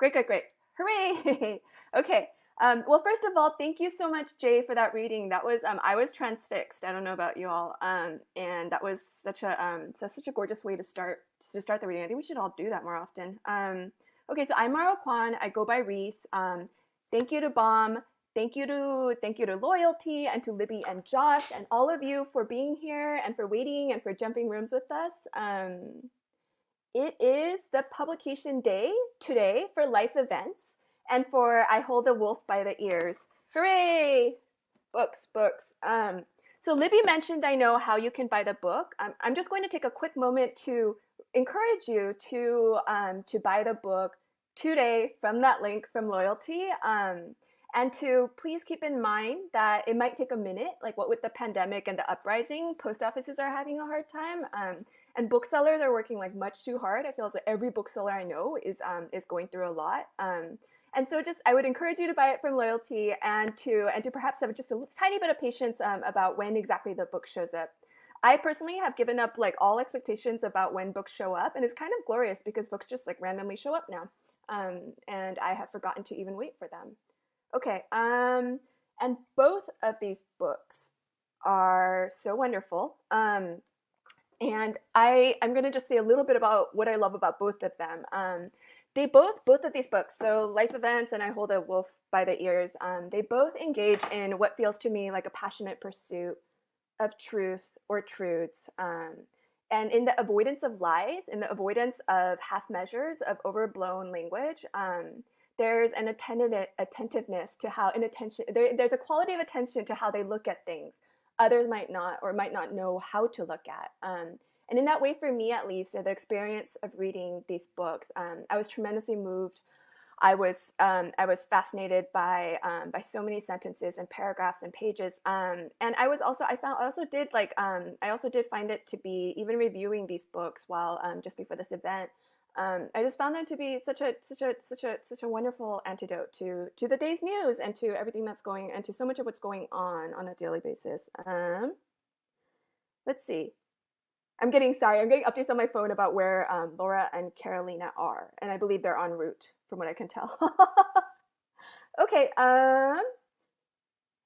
Great, great, great. Hooray! okay. Um, well, first of all, thank you so much, Jay, for that reading. That was um, I was transfixed. I don't know about you all, um, and that was such a um, such a gorgeous way to start to start the reading. I think we should all do that more often. Um, okay, so I'm R.O. Kwon. I go by Reese. Um, thank you to Bomb. Thank you to thank you to Loyalty and to Libby and Josh and all of you for being here and for waiting and for jumping rooms with us. It is the publication day today for life events and for I Hold the Wolf by the Ears. Hooray! Books, books. Um, so Libby mentioned, I know how you can buy the book. I'm, I'm just going to take a quick moment to encourage you to um, to buy the book today from that link from Loyalty. Um, and to please keep in mind that it might take a minute, like what with the pandemic and the uprising, post offices are having a hard time. Um, and booksellers are working like much too hard. I feel like every bookseller I know is um, is going through a lot. Um, and so just I would encourage you to buy it from loyalty and to and to perhaps have just a tiny bit of patience um, about when exactly the book shows up. I personally have given up like all expectations about when books show up, and it's kind of glorious because books just like randomly show up now, um, and I have forgotten to even wait for them. Okay, um, and both of these books are so wonderful. Um, and I I'm going to just say a little bit about what I love about both of them. Um, they both both of these books so life events and i hold a wolf by the ears um, they both engage in what feels to me like a passionate pursuit of truth or truths um, and in the avoidance of lies in the avoidance of half measures of overblown language um, there's an attentiveness to how an attention there, there's a quality of attention to how they look at things others might not or might not know how to look at um, and in that way, for me at least, the experience of reading these books, um, I was tremendously moved. I was um, I was fascinated by um, by so many sentences and paragraphs and pages. Um, and I was also I found I also did like um, I also did find it to be even reviewing these books while just before this event. I just found them to be such a such a such a such a wonderful antidote to to the day's news and to everything that's going and to so much of what's going on on a daily basis. let's see. I'm getting sorry. I'm getting updates on my phone about where um, Laura and Karolina are, and I believe they're en route, from what I can tell. okay. Um.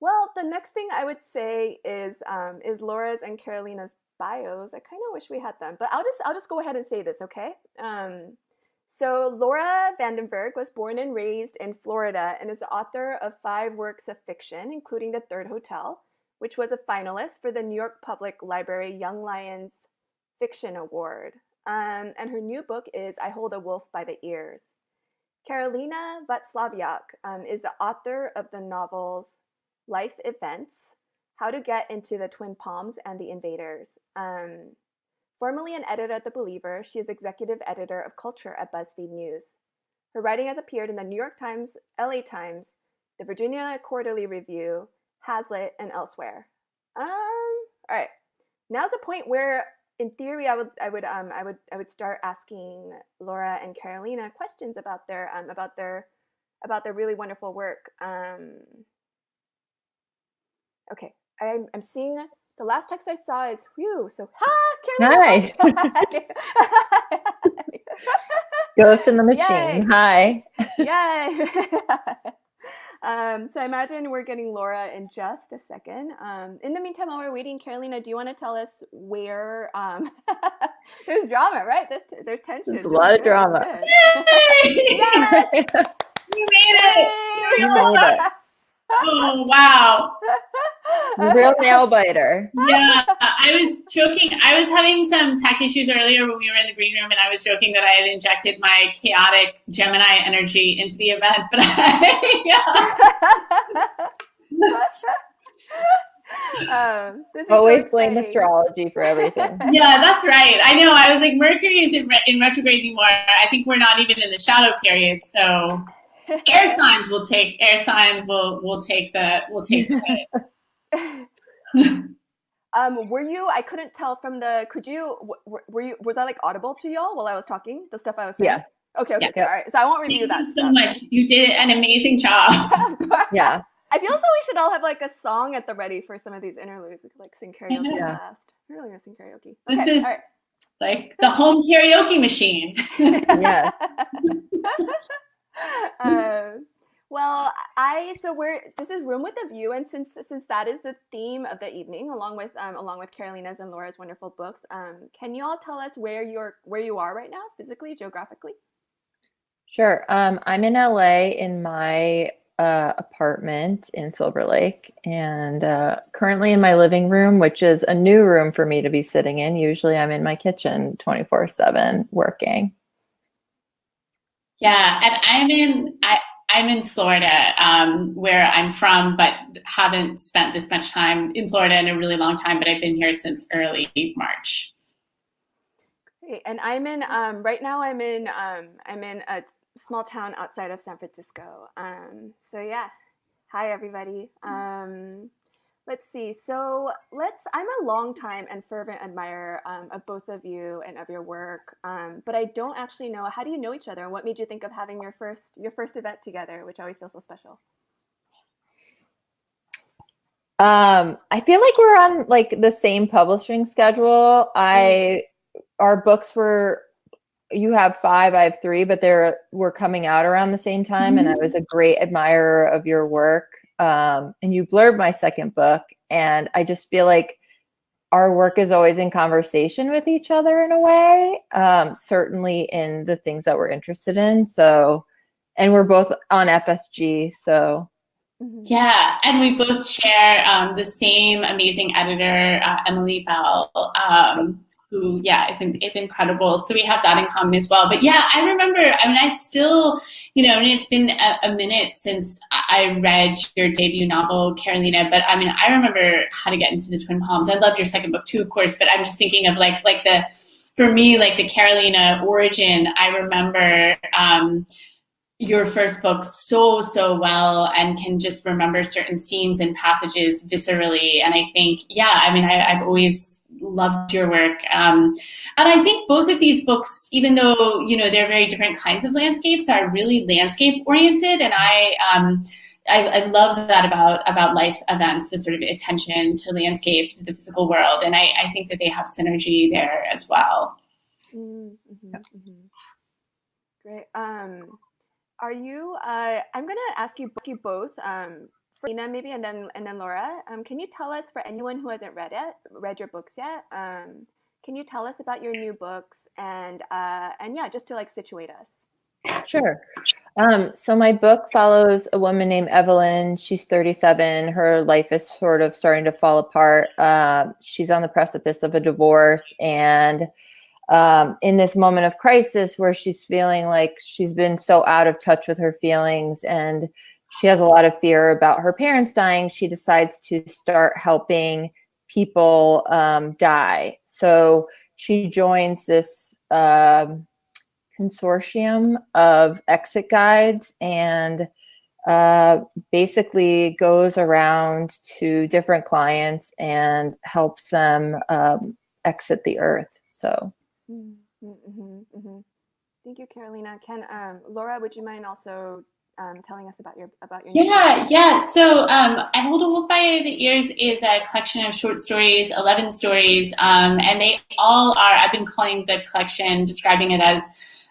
Well, the next thing I would say is um, is Laura's and Karolina's bios. I kind of wish we had them, but I'll just I'll just go ahead and say this, okay? Um, so Laura van den Berg was born and raised in Florida and is the author of five works of fiction, including The Third Hotel, which was a finalist for the New York Public Library Young Lions Fiction Award. Um, and her new book is I Hold a Wolf by the Ears. Karolina Wacławiak um, is the author of the novels Life Events, How to Get into the Twin Palms and the Invaders. Um, formerly an editor at The Believer, she is executive editor of culture at BuzzFeed News. Her writing has appeared in the New York Times, LA Times, the Virginia Quarterly Review, Hazlitt, and elsewhere. Um, all right. Now's a point where in theory, I would I would um I would I would start asking Laura and Karolina questions about their um about their about their really wonderful work. Um, okay, I'm I'm seeing the last text I saw is whew. So ha, Karolina. Hi. Ghost in the machine. Yay. Hi. Yay. Um, so I imagine we're getting Laura in just a second. Um, in the meantime, while we're waiting, Karolina, do you want to tell us where um, there's drama, right? There's there's tension. There's a lot of drama. yes, you made it. You made it. Oh wow. Real nail biter. Yeah, I was joking. I was having some tech issues earlier when we were in the green room, and I was joking that I had injected my chaotic Gemini energy into the event. But I, um, always so blame astrology for everything. yeah, that's right. I know. I was like, Mercury is in, re- in retrograde anymore. I think we're not even in the shadow period, so air signs will take air signs will will take the will take the um were you i couldn't tell from the could you were, were you was I like audible to y'all while i was talking the stuff i was saying yeah okay okay yeah. all right so i won't review Thank that so much you did an amazing job yeah I feel so we should all have like a song at the ready for some of these interludes. We could like sing karaoke yeah. last. I'm really gonna sing karaoke. Okay, this is right. like the home karaoke machine. yeah. uh, well, I so we're this is room with a view, and since since that is the theme of the evening, along with um, along with Karolina's and Laura's wonderful books, um, can you all tell us where you're where you are right now, physically, geographically? Sure. Um, I'm in LA in my uh, apartment in Silver Lake, and uh, currently in my living room, which is a new room for me to be sitting in. Usually, I'm in my kitchen 24 seven working. Yeah, and I'm in I I'm in Florida, um, where I'm from, but haven't spent this much time in Florida in a really long time. But I've been here since early March. Great, and I'm in um, right now. I'm in um, I'm in a small town outside of San Francisco. Um, so yeah, hi everybody. Let's see. So let's. I'm a long time and fervent admirer um, of both of you and of your work, um, but I don't actually know how do you know each other and what made you think of having your first your first event together, which always feels so special. Um, I feel like we're on like the same publishing schedule. I our books were you have five, I have three, but they're were coming out around the same time, mm-hmm. and I was a great admirer of your work um, and you blurred my second book and i just feel like our work is always in conversation with each other in a way um, certainly in the things that we're interested in so and we're both on fsg so mm-hmm. yeah and we both share um, the same amazing editor uh, emily bell um, who yeah is, is incredible. So we have that in common as well. But yeah i remember i mean i still you know I mean, it's been a, a, minute since i read your debut novel karolina but i mean i remember how to get into the twin palms. I loved your second book too of course but i'm just thinking of like like the for me like the karolina origin i remember um, your first book so so well and can just remember certain scenes and passages viscerally. And i think yeah i mean I, i've always loved your work. Um, and I think both of these books, even though you know they're very different kinds of landscapes, are really landscape oriented. And I, um, I, I, love that about about life events, the sort of attention to landscape, to the physical world. And I, I think that they have synergy there as well. Mm-hmm, mm-hmm. Great. Um, are you? Uh, I'm going to ask you, you both. Um, maybe, and then and then Laura. Um, can you tell us, for anyone who hasn't read it, read your books yet, um, can you tell us about your new books and uh, and yeah, just to like situate us? Sure. Um, so my book follows a woman named Evelyn. She's 37. Her life is sort of starting to fall apart. Uh, she's on the precipice of a divorce, and um, in this moment of crisis, where she's feeling like she's been so out of touch with her feelings and she has a lot of fear about her parents dying. She decides to start helping people um, die. So she joins this um, consortium of exit guides and uh, basically goes around to different clients and helps them um, exit the earth. So. Mm-hmm, mm-hmm, mm-hmm. Thank you, Karolina. Can um, Laura, would you mind also um, telling us about your about your yeah yeah. So um, i hold a wolf by the ears is a collection of short stories 11 stories um, and they all are i've been calling the collection describing it as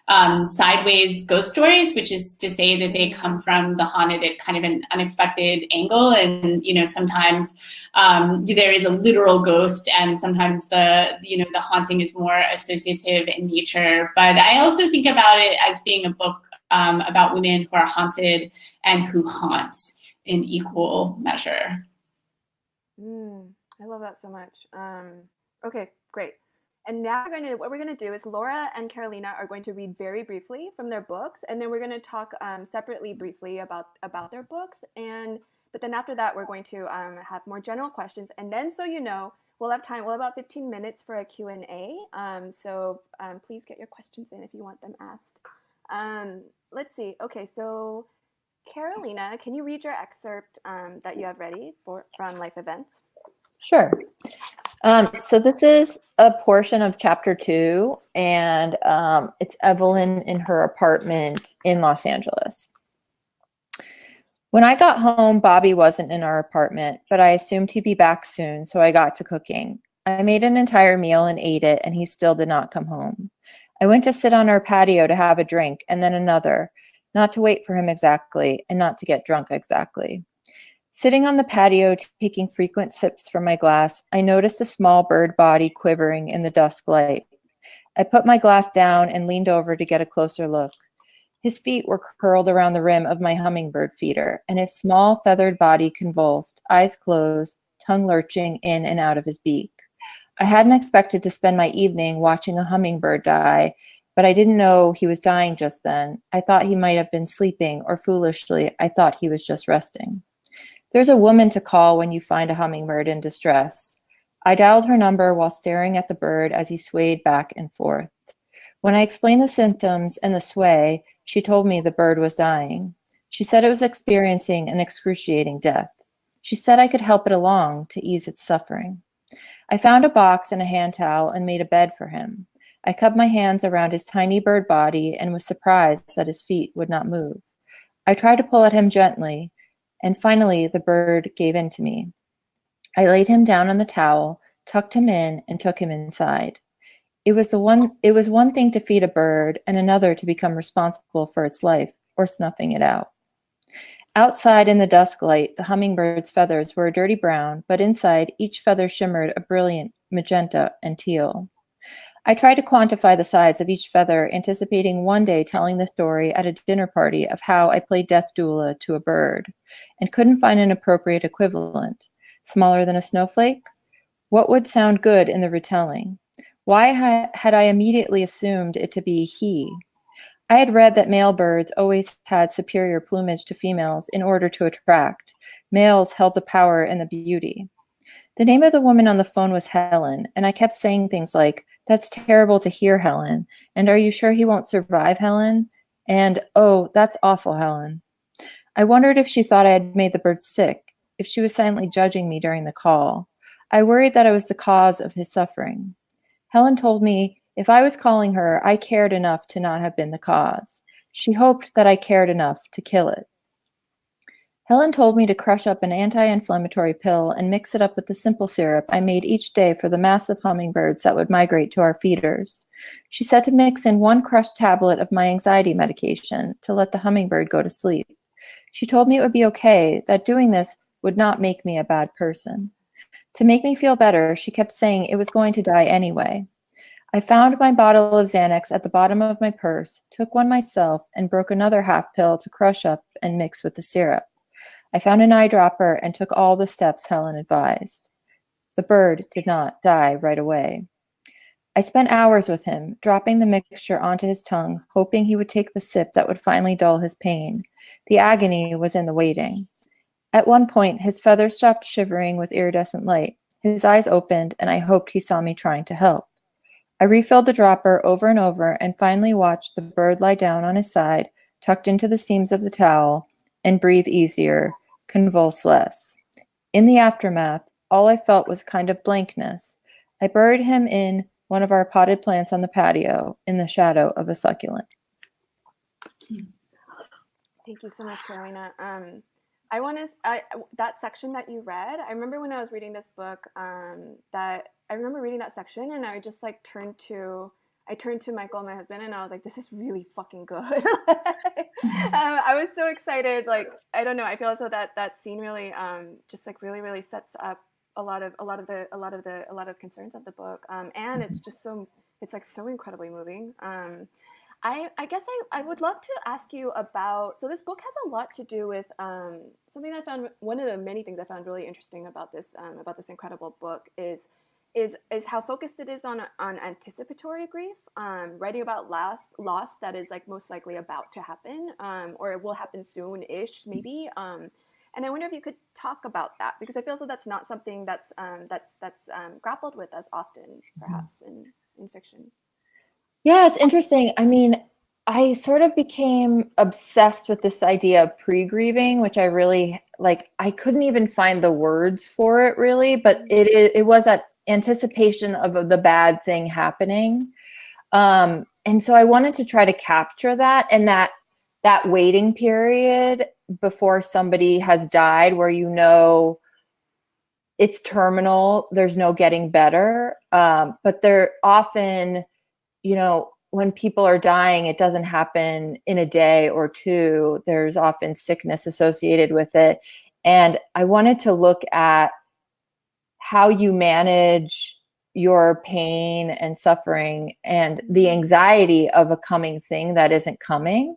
um, sideways ghost stories which is to say that they come from the haunted at kind of an unexpected angle. And you know sometimes um, there is a literal ghost and sometimes the you know the haunting is more associative in nature. But i also think about it as being a book um, about women who are haunted and who haunt in equal measure. Mm, I love that so much. Um, okay, great. And now we're going to what we're going to do is Laura and Karolina are going to read very briefly from their books, and then we're going to talk um, separately briefly about about their books. And but then after that, we're going to um, have more general questions, and then so you know, we'll have time. We'll have about 15 minutes for a Q and A. Um, so um, please get your questions in if you want them asked. Um, let's see. Okay, so Karolina, can you read your excerpt um, that you have ready for from Life Events? Sure. Um, so this is a portion of chapter two, and um, it's Evelyn in her apartment in Los Angeles. When I got home, Bobby wasn't in our apartment, but I assumed he'd be back soon, so I got to cooking. I made an entire meal and ate it, and he still did not come home. I went to sit on our patio to have a drink and then another. not to wait for him exactly, and not to get drunk exactly. Sitting on the patio, taking frequent sips from my glass, I noticed a small bird body quivering in the dusk light. I put my glass down and leaned over to get a closer look. His feet were curled around the rim of my hummingbird feeder, and his small feathered body convulsed, eyes closed, tongue lurching in and out of his beak. I hadn't expected to spend my evening watching a hummingbird die, but I didn't know he was dying just then. I thought he might have been sleeping, or foolishly, I thought he was just resting. There's a woman to call when you find a hummingbird in distress. I dialed her number while staring at the bird as he swayed back and forth. When I explained the symptoms and the sway, she told me the bird was dying. She said it was experiencing an excruciating death. She said I could help it along to ease its suffering. I found a box and a hand towel and made a bed for him. I cupped my hands around his tiny bird body and was surprised that his feet would not move. I tried to pull at him gently, and finally, the bird gave in to me. I laid him down on the towel, tucked him in, and took him inside. It was the one it was one thing to feed a bird and another to become responsible for its life or snuffing it out. Outside in the dusk light, the hummingbird's feathers were a dirty brown, but inside each feather shimmered a brilliant magenta and teal. I tried to quantify the size of each feather, anticipating one day telling the story at a dinner party of how I played death doula to a bird, and couldn't find an appropriate equivalent. Smaller than a snowflake? What would sound good in the retelling? Why ha- had I immediately assumed it to be he? I had read that male birds always had superior plumage to females in order to attract. Males held the power and the beauty. The name of the woman on the phone was Helen, and I kept saying things like, That's terrible to hear, Helen. And are you sure he won't survive, Helen? And, Oh, that's awful, Helen. I wondered if she thought I had made the bird sick, if she was silently judging me during the call. I worried that I was the cause of his suffering. Helen told me if I was calling her, I cared enough to not have been the cause. She hoped that I cared enough to kill it. Helen told me to crush up an anti inflammatory pill and mix it up with the simple syrup I made each day for the massive hummingbirds that would migrate to our feeders. She said to mix in one crushed tablet of my anxiety medication to let the hummingbird go to sleep. She told me it would be okay, that doing this would not make me a bad person. To make me feel better, she kept saying it was going to die anyway. I found my bottle of Xanax at the bottom of my purse, took one myself, and broke another half pill to crush up and mix with the syrup. I found an eyedropper and took all the steps Helen advised. The bird did not die right away. I spent hours with him, dropping the mixture onto his tongue, hoping he would take the sip that would finally dull his pain. The agony was in the waiting. At one point, his feathers stopped shivering with iridescent light. His eyes opened, and I hoped he saw me trying to help. I refilled the dropper over and over and finally watched the bird lie down on his side, tucked into the seams of the towel, and breathe easier, convulse less. In the aftermath, all I felt was a kind of blankness. I buried him in one of our potted plants on the patio in the shadow of a succulent. Thank you so much, Karolina. Um, I want to that section that you read. I remember when I was reading this book um, that I remember reading that section and I just like turned to I turned to Michael, my husband, and I was like, "This is really fucking good." um, I was so excited. Like, I don't know. I feel as though that that scene really, um, just like really, really sets up a lot of a lot of the a lot of the a lot of concerns of the book. Um, and it's just so it's like so incredibly moving. Um, I I guess I I would love to ask you about. So this book has a lot to do with um, something I found. One of the many things I found really interesting about this um, about this incredible book is is is how focused it is on on anticipatory grief, um, writing about loss loss that is like most likely about to happen, um, or it will happen soon-ish, maybe. Um, and I wonder if you could talk about that because I feel so that's not something that's um, that's that's um, grappled with as often, perhaps in in fiction. Yeah, it's interesting. I mean, I sort of became obsessed with this idea of pre-grieving, which I really like. I couldn't even find the words for it really, but it it, it was at anticipation of the bad thing happening. Um, and so I wanted to try to capture that and that that waiting period before somebody has died where you know it's terminal, there's no getting better. Um, but they're often, you know, when people are dying, it doesn't happen in a day or two. There's often sickness associated with it. And I wanted to look at how you manage your pain and suffering and the anxiety of a coming thing that isn't coming.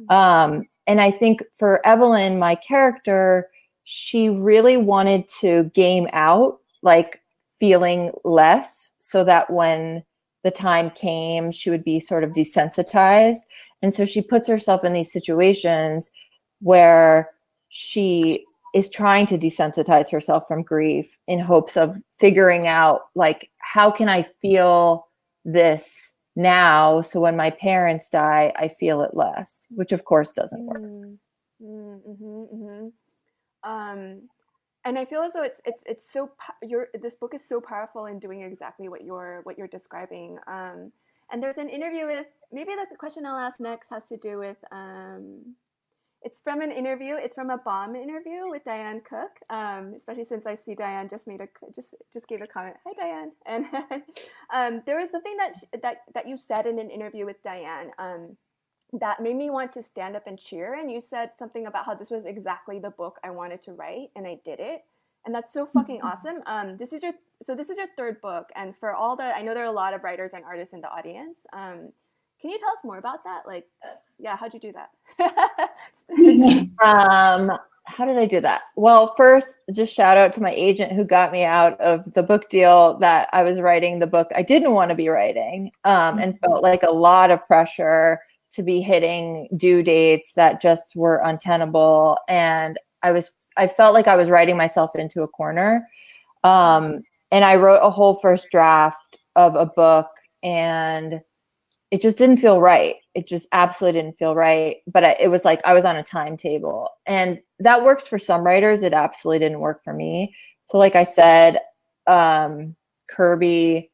Mm-hmm. Um, and I think for Evelyn, my character, she really wanted to game out like feeling less so that when the time came, she would be sort of desensitized. And so she puts herself in these situations where she is trying to desensitize herself from grief in hopes of figuring out like how can I feel this now so when my parents die I feel it less, which of course doesn't work. Mm-hmm, mm-hmm, mm-hmm. Um, and I feel as though it's it's it's so your this book is so powerful in doing exactly what you're what you're describing. Um, and there's an interview with maybe the question I'll ask next has to do with um, it's from an interview. It's from a bomb interview with Diane Cook. Um, especially since I see Diane just made a just just gave a comment. Hi Diane. And um, there was something that that that you said in an interview with Diane. Um, that made me want to stand up and cheer. And you said something about how this was exactly the book I wanted to write, and I did it. And that's so fucking mm-hmm. awesome. Um, this is your so this is your third book, and for all the I know there are a lot of writers and artists in the audience. Um, can you tell us more about that? Like, yeah, how'd you do that? um, how did I do that? Well, first, just shout out to my agent who got me out of the book deal that I was writing the book I didn't want to be writing, um, and felt like a lot of pressure to be hitting due dates that just were untenable. And i was i felt like i was writing myself into a corner. Um, and i wrote a whole first draft of a book and it just didn't feel right. It just absolutely didn't feel right but I, it was like i was on a timetable. And that works for some writers. It absolutely didn't work for me. So like i said um, kirby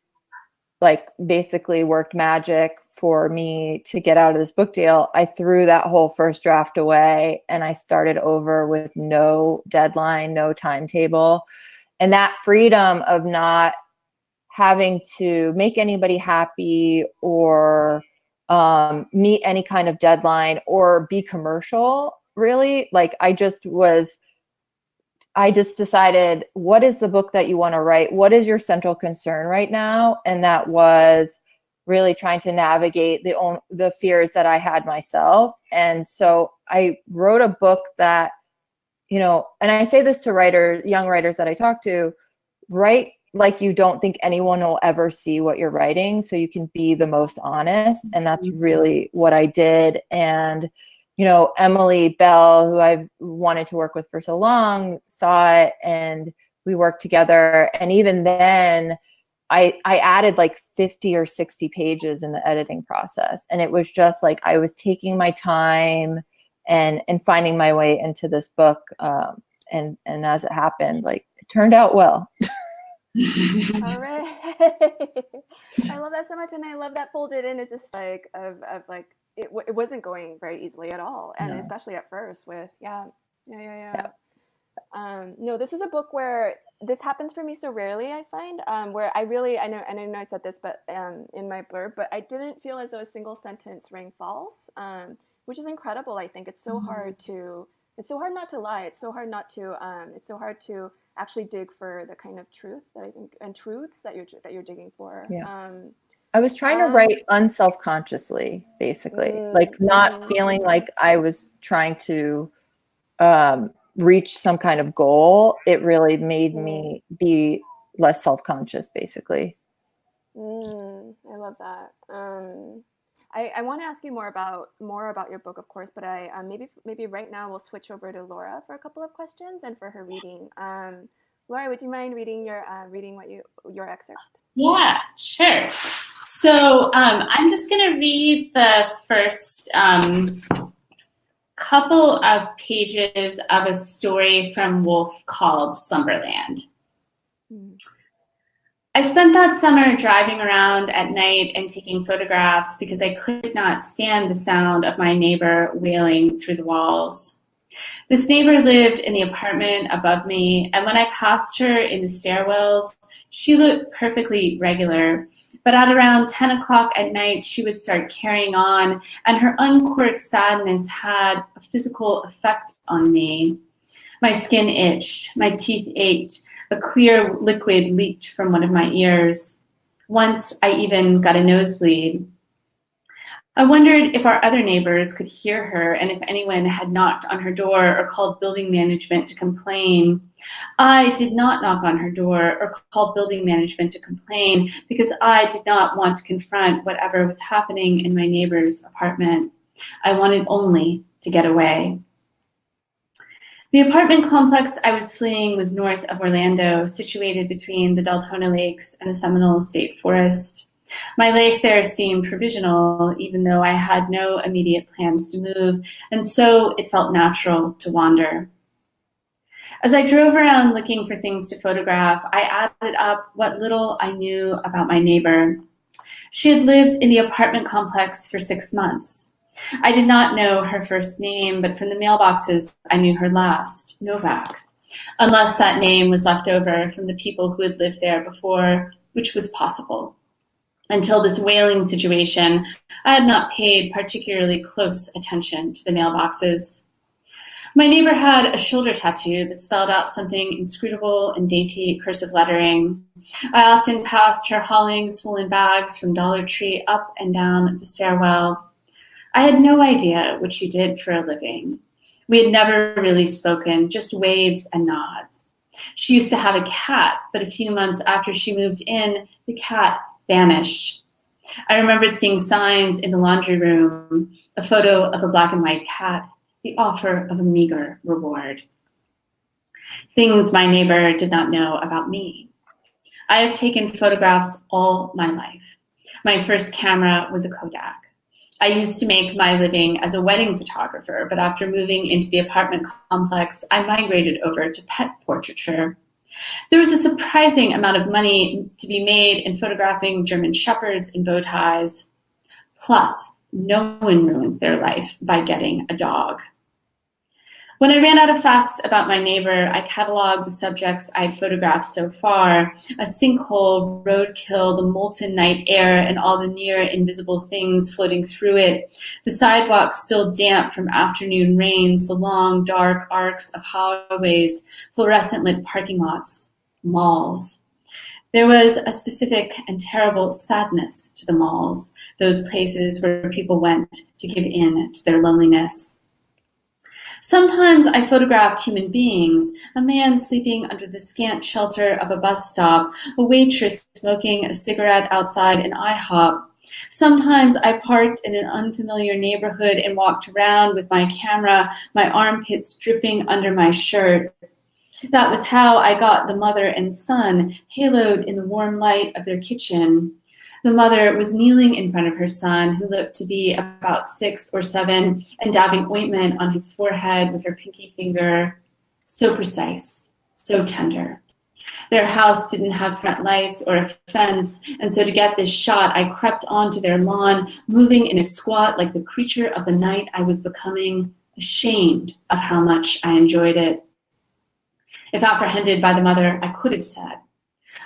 like basically worked magic for me to get out of this book deal, I threw that whole first draft away and I started over with no deadline, no timetable. And that freedom of not having to make anybody happy or um, meet any kind of deadline or be commercial, really, like I just was. I just decided what is the book that you want to write? What is your central concern right now? And that was really trying to navigate the own the fears that I had myself. And so I wrote a book that, you know, and I say this to writers, young writers that I talk to, write like you don't think anyone will ever see what you're writing so you can be the most honest and that's mm-hmm. really what I did and you know Emily Bell who I've wanted to work with for so long saw it and we worked together and even then I, I added like 50 or 60 pages in the editing process. And it was just like I was taking my time and and finding my way into this book. Um, and and as it happened, like it turned out well. All right. I love that so much. And I love that folded in is just like of, of like it, it wasn't going very easily at all. And no. especially at first with, yeah, yeah, yeah, yeah. yeah. Um, no, this is a book where this happens for me so rarely i find um, where i really i know and i know i said this but um, in my blurb but i didn't feel as though a single sentence rang false um, which is incredible i think it's so mm-hmm. hard to it's so hard not to lie it's so hard not to um, it's so hard to actually dig for the kind of truth that i think and truths that you're that you're digging for yeah. Um, i was trying to write um, unself-consciously basically mm-hmm. like not mm-hmm. feeling like i was trying to um, reach some kind of goal, it really made me mm. be less self conscious, basically. Mm, I love that. Um, I, I want to ask you more about more about your book, of course, but I um, maybe maybe right now we'll switch over to Laura for a couple of questions and for her reading. Um, Laura, would you mind reading your uh, reading what you your excerpt? Yeah, sure. So um, I'm just going to read the first um, couple of pages of a story from Wolf called Slumberland. Mm. I spent that summer driving around at night and taking photographs because I could not stand the sound of my neighbor wailing through the walls. This neighbor lived in the apartment above me, and when I passed her in the stairwells, she looked perfectly regular, But at around 10 o'clock at night, she would start carrying on, and her uncorked sadness had a physical effect on me. My skin itched, my teeth ached, a clear liquid leaked from one of my ears. Once I even got a nosebleed. I wondered if our other neighbors could hear her and if anyone had knocked on her door or called building management to complain. I did not knock on her door or call building management to complain because I did not want to confront whatever was happening in my neighbor's apartment. I wanted only to get away. The apartment complex I was fleeing was north of Orlando, situated between the Deltona Lakes and the Seminole State Forest. My life there seemed provisional, even though I had no immediate plans to move, and so it felt natural to wander. As I drove around looking for things to photograph, I added up what little I knew about my neighbor. She had lived in the apartment complex for six months. I did not know her first name, but from the mailboxes, I knew her last, Novak, unless that name was left over from the people who had lived there before, which was possible. Until this wailing situation, I had not paid particularly close attention to the mailboxes. My neighbor had a shoulder tattoo that spelled out something inscrutable in dainty cursive lettering. I often passed her hauling swollen bags from Dollar Tree up and down the stairwell. I had no idea what she did for a living. We had never really spoken, just waves and nods. She used to have a cat, but a few months after she moved in, the cat vanished. I remembered seeing signs in the laundry room, a photo of a black and white cat, the offer of a meager reward. Things my neighbor did not know about me. I have taken photographs all my life. My first camera was a Kodak. I used to make my living as a wedding photographer, but after moving into the apartment complex, I migrated over to pet portraiture. There was a surprising amount of money to be made in photographing German shepherds in bow ties. Plus, no one ruins their life by getting a dog. When I ran out of facts about my neighbor, I cataloged the subjects I'd photographed so far a sinkhole, roadkill, the molten night air, and all the near invisible things floating through it, the sidewalks still damp from afternoon rains, the long, dark arcs of highways, fluorescent lit parking lots, malls. There was a specific and terrible sadness to the malls, those places where people went to give in to their loneliness. Sometimes I photographed human beings, a man sleeping under the scant shelter of a bus stop, a waitress smoking a cigarette outside an IHOP. Sometimes I parked in an unfamiliar neighborhood and walked around with my camera, my armpits dripping under my shirt. That was how I got the mother and son haloed in the warm light of their kitchen. The mother was kneeling in front of her son, who looked to be about six or seven, and dabbing ointment on his forehead with her pinky finger. So precise, so tender. Their house didn't have front lights or a fence, and so to get this shot, I crept onto their lawn, moving in a squat like the creature of the night I was becoming, ashamed of how much I enjoyed it. If apprehended by the mother, I could have said,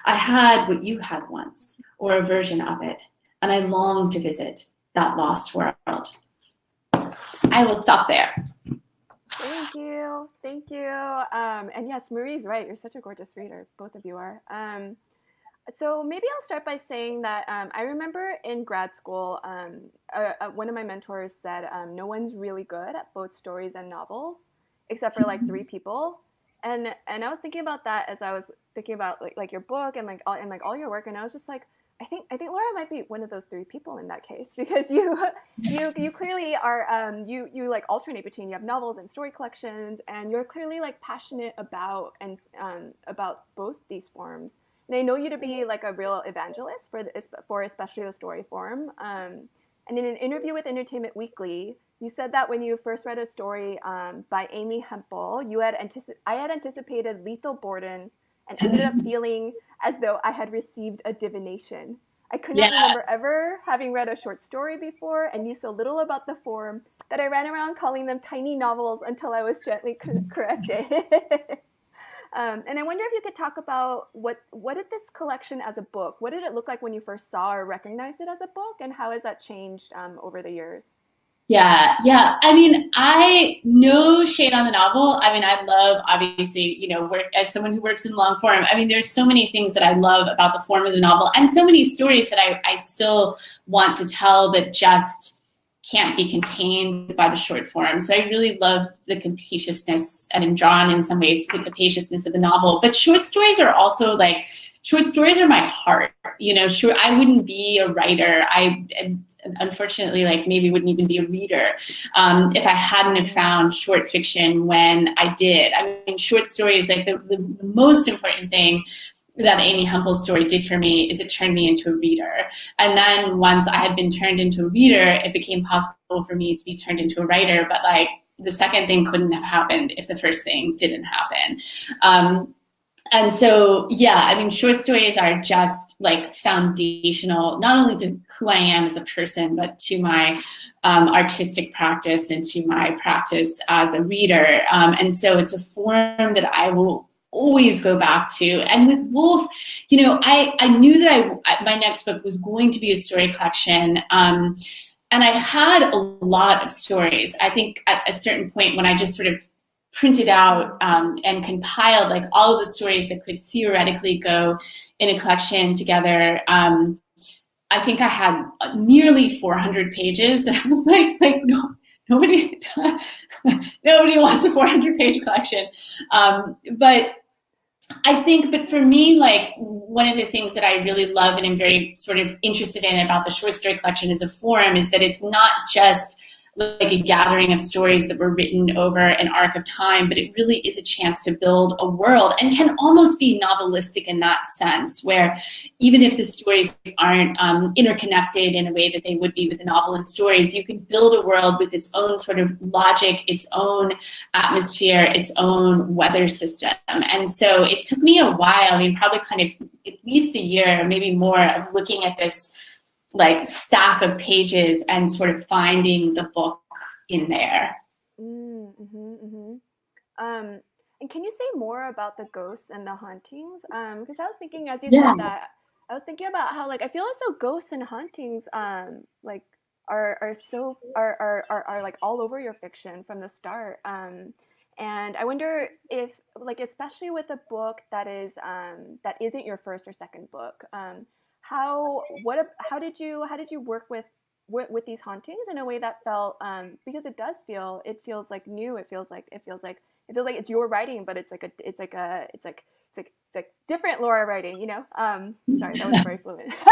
I had what you had once, or a version of it, and I long to visit that lost world. I will stop there. Thank you. Thank you. Um, and yes, Marie's right. You're such a gorgeous reader. Both of you are. Um, so maybe I'll start by saying that um, I remember in grad school, um, uh, uh, one of my mentors said, um, no one's really good at both stories and novels, except for like three people and and I was thinking about that as I was thinking about like like your book and like all and like all your work, and I was just like, I think I think Laura might be one of those three people in that case because you you you clearly are um, you you like alternate between you have novels and story collections, and you're clearly like passionate about and um, about both these forms. And I know you to be like a real evangelist for the, for especially the story form. Um, and in an interview with Entertainment Weekly, you said that when you first read a story um, by Amy Hempel, you had antici- I had anticipated Lethal Borden and ended up feeling as though I had received a divination. I could not yeah. remember ever having read a short story before and knew so little about the form that I ran around calling them tiny novels until I was gently corrected. um, and I wonder if you could talk about what what did this collection as a book? What did it look like when you first saw or recognized it as a book, and how has that changed um, over the years? Yeah, yeah. I mean, I no shade on the novel. I mean, I love obviously, you know, work as someone who works in long form. I mean, there's so many things that I love about the form of the novel, and so many stories that I, I still want to tell that just can't be contained by the short form. So I really love the capaciousness and I'm drawn in some ways to the capaciousness of the novel. But short stories are also like short stories are my heart. You know, sure I wouldn't be a writer. I unfortunately like maybe wouldn't even be a reader um, if I hadn't have found short fiction when I did. I mean, short stories like the, the, most important thing that Amy Hempel's story did for me is it turned me into a reader. And then once I had been turned into a reader, it became possible for me to be turned into a writer. But like the second thing couldn't have happened if the first thing didn't happen. Um, and so, yeah, I mean, short stories are just like foundational, not only to who I am as a person, but to my um, artistic practice and to my practice as a reader. Um, and so it's a form that I will always go back to. And with Wolf, you know, I, I knew that I, my next book was going to be a story collection. Um, and I had a lot of stories. I think at a certain point when I just sort of printed out um, and compiled like all of the stories that could theoretically go in a collection together. Um, I think I had nearly 400 pages. And I was like, like no, nobody, nobody wants a 400 page collection. Um, but I think, but for me, like one of the things that I really love and am very sort of interested in about the short story collection as a forum is that it's not just like a gathering of stories that were written over an arc of time, but it really is a chance to build a world and can almost be novelistic in that sense, where even if the stories aren't um, interconnected in a way that they would be with a novel and stories, you can build a world with its own sort of logic, its own atmosphere, its own weather system. And so it took me a while, I mean, probably kind of at least a year, maybe more, of looking at this like stack of pages and sort of finding the book in there. Mm, hmm mm-hmm. Um, and can you say more about the ghosts and the hauntings? Um, because I was thinking as you yeah. said that, I was thinking about how like I feel as though ghosts and hauntings, um, like are are so are are are, are like all over your fiction from the start. Um, and I wonder if like especially with a book that is um that isn't your first or second book, um, how what how did you how did you work with with, with these hauntings in a way that felt um, because it does feel it feels like new it feels like it feels like it feels like it's your writing but it's like a it's like a it's like it's like it's like different Laura writing you know? Um sorry that was very fluent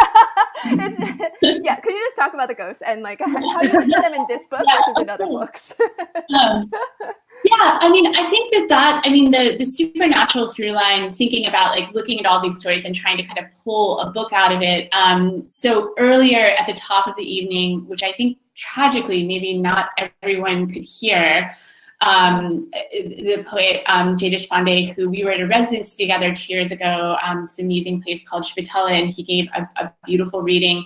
yeah could you just talk about the ghosts and like how you put them in this book versus in other books? Um, yeah, I mean, I think that that, I mean, the, the supernatural through line, thinking about like looking at all these stories and trying to kind of pull a book out of it. Um, so earlier at the top of the evening, which I think tragically maybe not everyone could hear, um, the poet um, Jay Deshpande, who we were at a residency together two years ago, um, this amazing place called Shpitala, and he gave a, a beautiful reading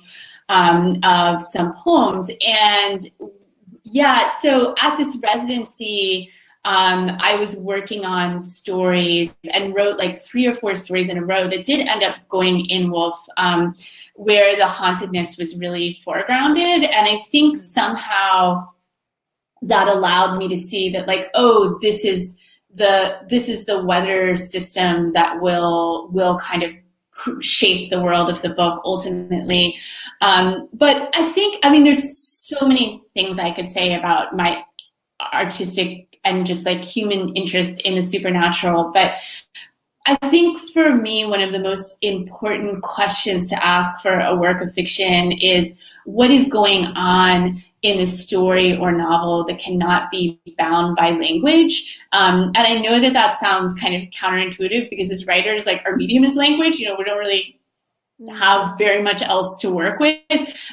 um, of some poems. And yeah, so at this residency, um, I was working on stories and wrote like three or four stories in a row that did end up going in Wolf, um, where the hauntedness was really foregrounded. And I think somehow that allowed me to see that like, oh, this is the this is the weather system that will will kind of shape the world of the book ultimately. Um, but I think, I mean, there's so many things I could say about my artistic and just like human interest in the supernatural. But I think for me, one of the most important questions to ask for a work of fiction is what is going on in a story or novel that cannot be bound by language. Um, and I know that that sounds kind of counterintuitive because as writers, like our medium is language. You know, we don't really have very much else to work with.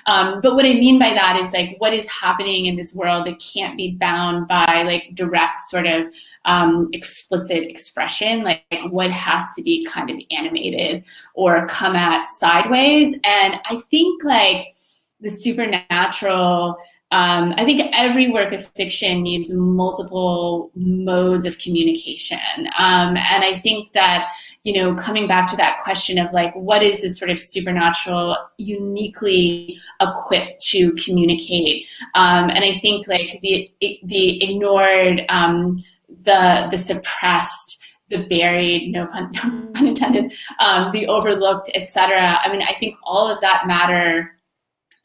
Um, but what I mean by that is like what is happening in this world that can't be bound by like direct sort of um, explicit expression, like, like, what has to be kind of animated or come at sideways. And I think like the supernatural um, I think every work of fiction needs multiple modes of communication. Um, and I think that, you know, coming back to that question of like, what is this sort of supernatural uniquely equipped to communicate? Um, and I think like the, the ignored, um, the, the suppressed, the buried, no pun, no pun intended, um, the overlooked, etc. I mean, I think all of that matter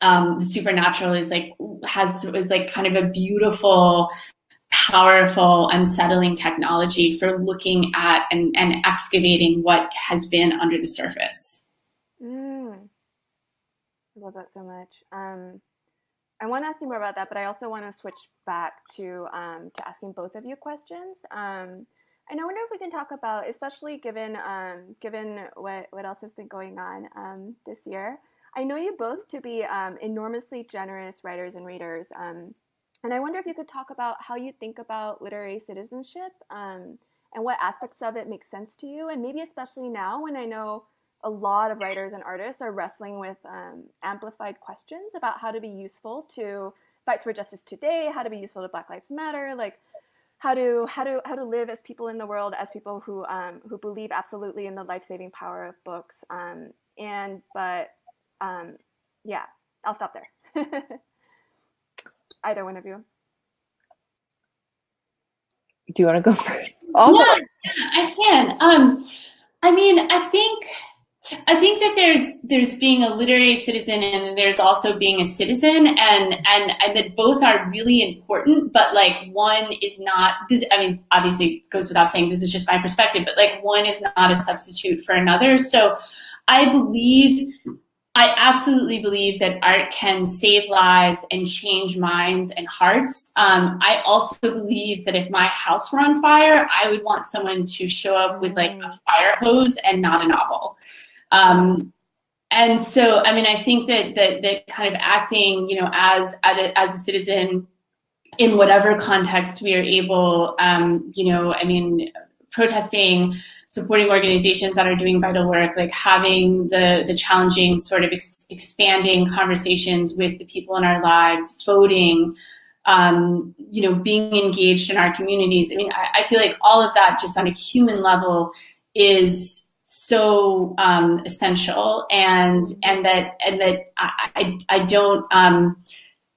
um, the supernatural is like has is like kind of a beautiful powerful unsettling technology for looking at and, and excavating what has been under the surface. Mm. i love that so much. Um, i want to ask you more about that but i also want to switch back to um, to asking both of you questions. Um, and I wonder if we can talk about, especially given um, given what, what else has been going on um, this year, I know you both to be um, enormously generous writers and readers. Um, and I wonder if you could talk about how you think about literary citizenship um, and what aspects of it make sense to you. And maybe especially now when I know a lot of writers and artists are wrestling with um, amplified questions about how to be useful to fights for justice today, how to be useful to Black Lives Matter, like how to how to how to live as people in the world as people who um, who believe absolutely in the life saving power of books. Um, and but um, yeah, I'll stop there. Either one of you. Do you want to go first? yeah, I can. Um, I mean, I think I think that there's there's being a literary citizen and there's also being a citizen and and and that both are really important but like one is not this I mean obviously it goes without saying this is just my perspective but like one is not a substitute for another so I believe I absolutely believe that art can save lives and change minds and hearts. Um, I also believe that if my house were on fire, I would want someone to show up with like a fire hose and not a novel. Um, and so, I mean, I think that that that kind of acting, you know, as as a citizen in whatever context we are able, um, you know, I mean, protesting supporting organizations that are doing vital work, like having the, the challenging sort of ex- expanding conversations with the people in our lives, voting, um, you know, being engaged in our communities. I mean, I, I, feel like all of that just on a human level is so um, essential and and that and that I, I, I don't um,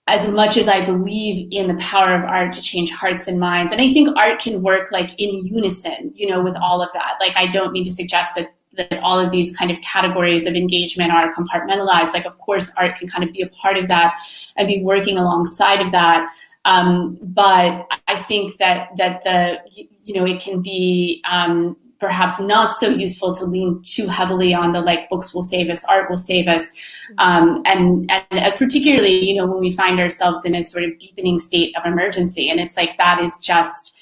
as much as I believe in the power of art to change hearts and minds. And I think art can work like in unison, you know, with all of that. Like, I don't mean to suggest that, that all of these kind of categories of engagement are compartmentalized. Like, of course, art can kind of be a part of that and be working alongside of that. Um, but I think that, that the, you know, it can be, um, perhaps not so useful to lean too heavily on the like books will save us, art will save us, um, and and uh, particularly you know when we find ourselves in a sort of deepening state of emergency, and it's like that is just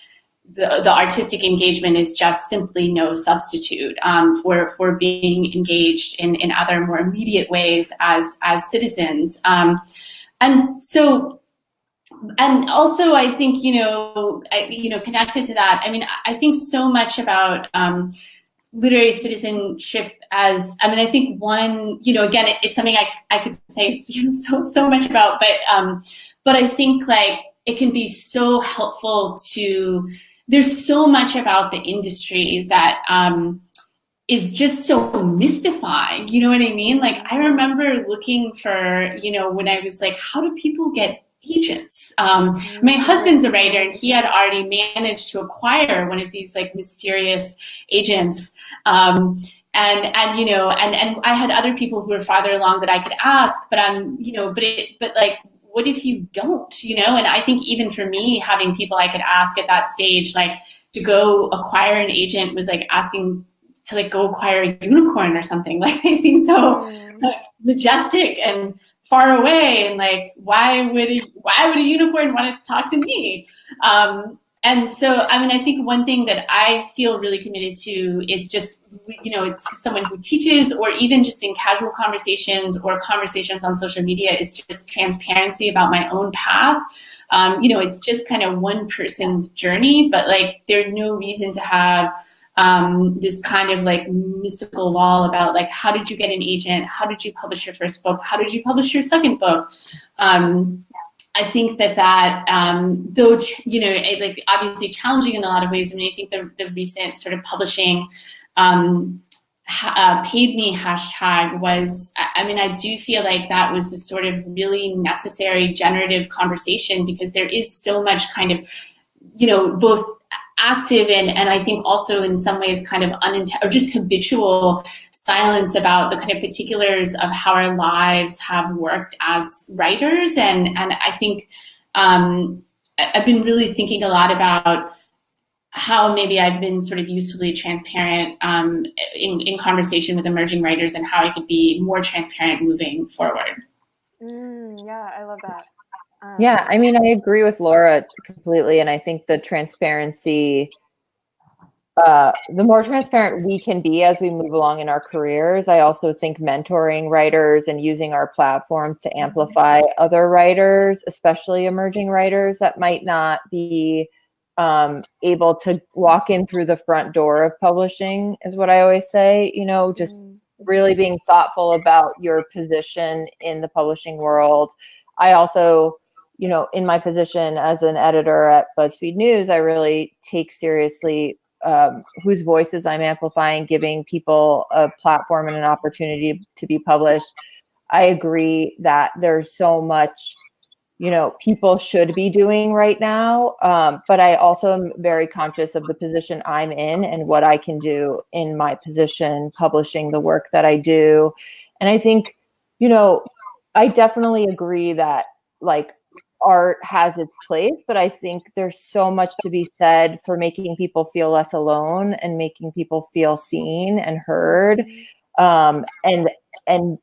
the, the artistic engagement is just simply no substitute um, for for being engaged in in other more immediate ways as as citizens, um, and so and also I think you know I, you know connected to that. I mean, I think so much about um, literary citizenship as I mean, I think one you know again it, it's something I, I could say you know, so so much about, but um, but I think like it can be so helpful to. There's so much about the industry that. Um, is just so mystifying. You know what I mean? Like I remember looking for, you know, when I was like, how do people get agents. Um, my husband's a writer, and he had already managed to acquire one of these like mysterious agents. Um, and and you know, and and I had other people who were farther along that I could ask, but I'm you know, but it but like. What if you don't, you know? And I think even for me, having people I could ask at that stage, like to go acquire an agent was like asking to like go acquire a unicorn or something. Like they seem so mm. like, majestic and far away and like why would a, why would a unicorn want to talk to me? Um, and so i mean i think one thing that i feel really committed to is just you know it's someone who teaches or even just in casual conversations or conversations on social media is just transparency about my own path. Um, you know it's just kind of one person's journey but like there's no reason to have um, this kind of like mystical wall about like how did you get an agent how did you publish your first book how did you publish your second book um, I think that that um, though you know like obviously challenging in a lot of ways. I mean, I think the the recent sort of publishing um, uh, paid me hashtag was i mean i do feel like that was a sort of really necessary generative conversation because there is so much kind of you know both active and and i think also in some ways kind of unintentional or just habitual silence about the kind of particulars of how our lives have worked as writers and and i think um, i've been really thinking a lot about how maybe I've been sort of usefully transparent um, in, in conversation with emerging writers and how I could be more transparent moving forward. Mm, yeah, I love that. Um, yeah, I mean, I agree with Laura completely. And I think the transparency, uh, the more transparent we can be as we move along in our careers, I also think mentoring writers and using our platforms to amplify other writers, especially emerging writers that might not be um, able to walk in through the front door of publishing is what I always say. You know, just mm. really being thoughtful about your position in the publishing world. I also, you know, in my position as an editor at BuzzFeed News, I really take seriously um, whose voices I'm amplifying, giving people a platform and an opportunity to be published. I agree that there's so much you know people should be doing right now um, but i also am very conscious of the position i'm in and what i can do in my position publishing the work that i do and i think you know i definitely agree that like art has its place but i think there's so much to be said for making people feel less alone and making people feel seen and heard um, and and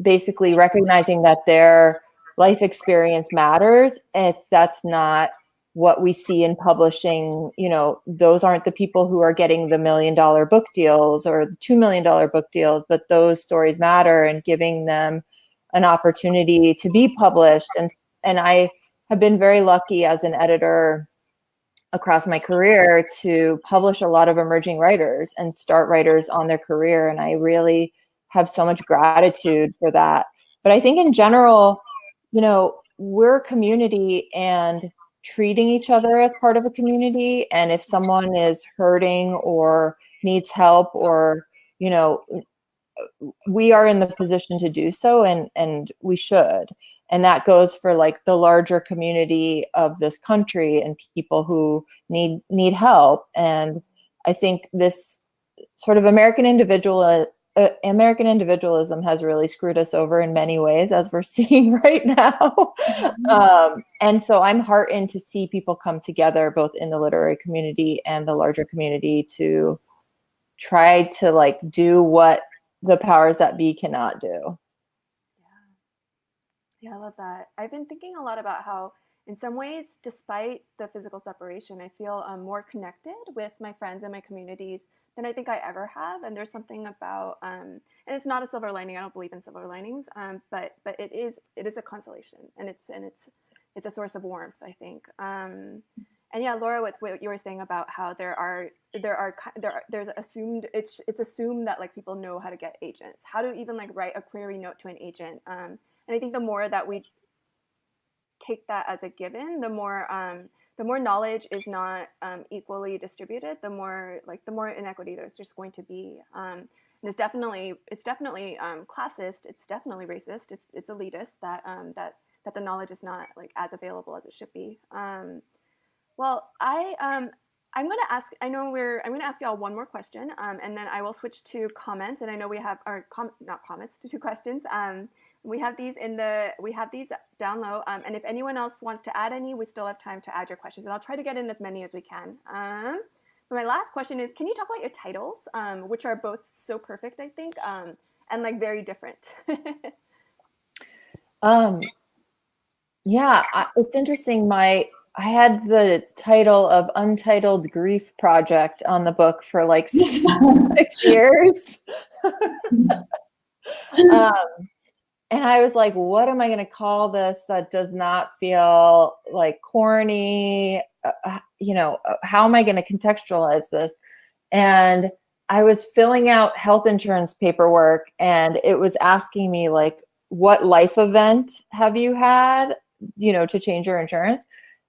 basically recognizing that they're life experience matters. If that's not what we see in publishing, you know, those aren't the people who are getting the million dollar book deals or the $2 million book deals, but those stories matter and giving them an opportunity to be published. And, and I have been very lucky as an editor across my career to publish a lot of emerging writers and start writers on their career. And I really have so much gratitude for that. But I think in general, you know, we're a community and treating each other as part of a community. And if someone is hurting or needs help or, you know, we are in the position to do so and and we should and that goes for like the larger community of this country and people who need need help and i think this sort of american individual uh, American individualism has really screwed us over in many ways, as we're seeing right now. Mm-hmm. Um, and so I'm heartened to see people come together, both in the literary community and the larger community, to try to like do what the powers that be cannot do. Yeah, I love that. I've been thinking a lot about how in some ways, despite the physical separation, I feel um, more connected with my friends and my communities than I think I ever have. And there's something about, um, and it's not a silver lining. I don't believe in silver linings, um, but but it is it is a consolation, and it's and it's it's a source of warmth. I think. Um, and yeah, Laura, with what you were saying about how there are there are there are, there's assumed it's it's assumed that like people know how to get agents, how to even like write a query note to an agent. And I think the more that we take that as a given, the more um, the more knowledge is not um, equally distributed, the more like the more inequity there's just going to be. Um, and it's definitely it's definitely um, classist. It's definitely racist. It's it's elitist that um, that that the knowledge is not like as available as it should be. Um, well, I um, I'm going to ask. I know we're. I'm going to ask you all one more question, um, and then I will switch to comments. And I know we have our com- not comments to two questions. Um, we have these in the we have these down low um, and if anyone else wants to add any we still have time to add your questions and i'll try to get in as many as we can um, my last question is can you talk about your titles um, which are both so perfect i think um, and like very different um yeah I, it's interesting my i had the title of untitled grief project on the book for like six years um and I was like, what am I going to call this that does not feel like corny? Uh, uh you know, uh, how am I going to contextualize this? And I was filling out health insurance paperwork and it was asking me, like, what life event have you had? you know, to change your insurance.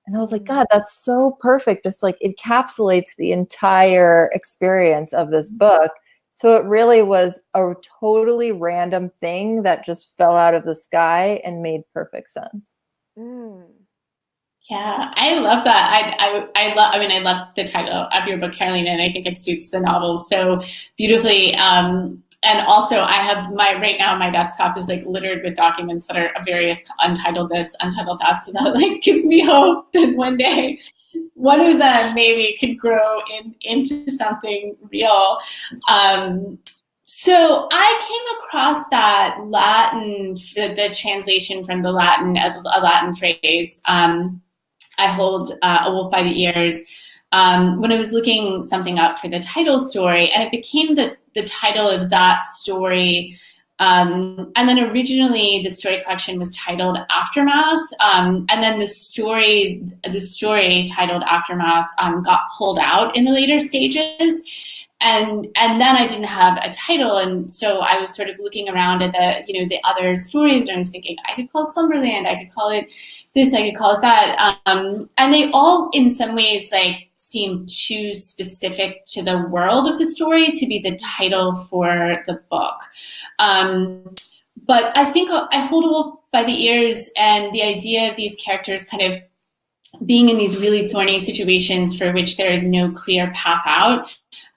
And I was like, God, that's so perfect. It's like encapsulates the entire experience of this book. So it really was a totally random thing that just fell out of the sky and made perfect sense. Mm. Yeah, I love that. I, I, I love. I mean, I love the title of your book, Karolina, and I think it suits the novel so beautifully. Um, and also, I have my right now my desktop is like littered with documents that are various untitled this, untitled that. So that like gives me hope that one day one of them maybe could grow in, into something real. Um, so I came across that Latin, the, the translation from the Latin, a, a Latin phrase. Um, I hold uh, a wolf by the ears um, when I was looking something up for the title story, and it became the, the title of that story. Um, and then originally the story collection was titled Aftermath, um, and then the story the story titled Aftermath um, got pulled out in the later stages. And and then I didn't have a title, and so I was sort of looking around at the you know the other stories, and I was thinking I could call it Slumberland, I could call it this, I could call it that, um, and they all in some ways like seem too specific to the world of the story to be the title for the book. Um, but I think I hold by the ears, and the idea of these characters kind of being in these really thorny situations for which there is no clear path out.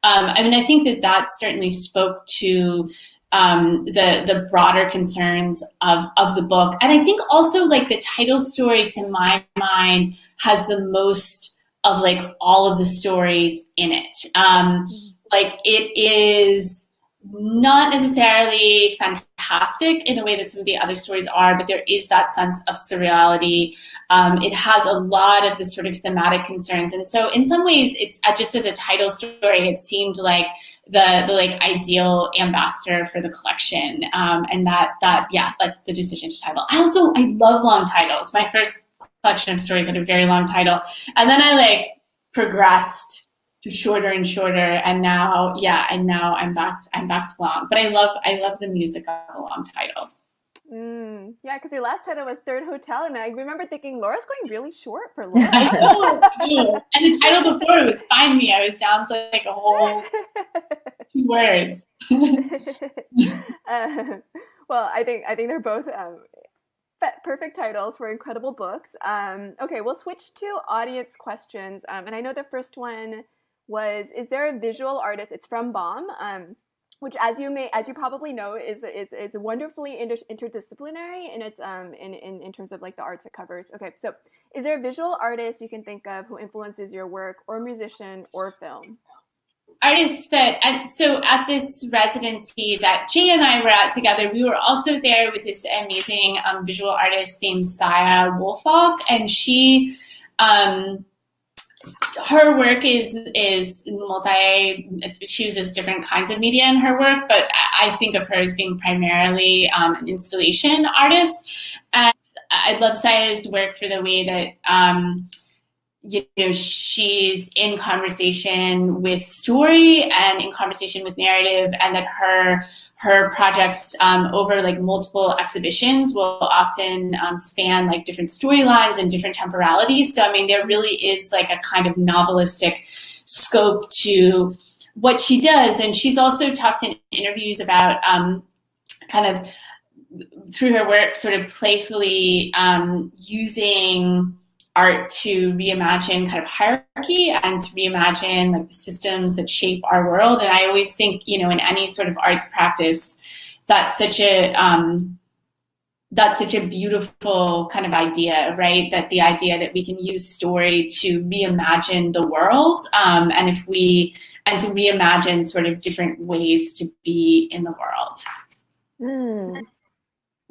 Um, I mean, I think that that certainly spoke to um, the the broader concerns of of the book, and I think also like the title story, to my mind, has the most of like all of the stories in it. Um, like it is not necessarily fantastic in the way that some of the other stories are, but there is that sense of surreality. Um, it has a lot of the sort of thematic concerns, and so in some ways, it's uh, just as a title story, it seemed like the the like ideal ambassador for the collection, um, and that that yeah, like the decision to title. I also I love long titles. My first collection of stories had a very long title, and then I like progressed to shorter and shorter and now yeah and now i'm back to, i'm back to long. But i love i love the music of a long title. Mm, yeah because your last title was third hotel and i remember thinking laura's going really short for laura. I know, and the title before it was find me i was down to like a whole two words. Uh, well i think i think they're both um, perfect titles for incredible books um, okay we'll switch to audience questions um, and i know the first one was is there a visual artist? It's from BOMB, um, which, as you may, as you probably know, is is, is wonderfully inter- interdisciplinary in its um in, in in terms of like the arts it covers. Okay, so is there a visual artist you can think of who influences your work, or musician, or film? Artists that so at this residency that Jay and I were at together, we were also there with this amazing um, visual artist named Saya Woolfalk, and she um, her work is is multi she uses different kinds of media in her work but i think of her as being primarily um, an installation artist. And i love saya's work for the way that um, you know she's in conversation with story and in conversation with narrative and that her her projects um, over like multiple exhibitions will often um, span like different storylines and different temporalities. So i mean there really is like a kind of novelistic scope to what she does. And she's also talked in interviews about um, kind of through her work sort of playfully um, using art to reimagine kind of hierarchy and to reimagine like the systems that shape our world. And I always think, you know, in any sort of arts practice, that's such a um, that's such a beautiful kind of idea, right? That the idea that we can use story to reimagine the world, um, and if we and to reimagine sort of different ways to be in the world. Mm.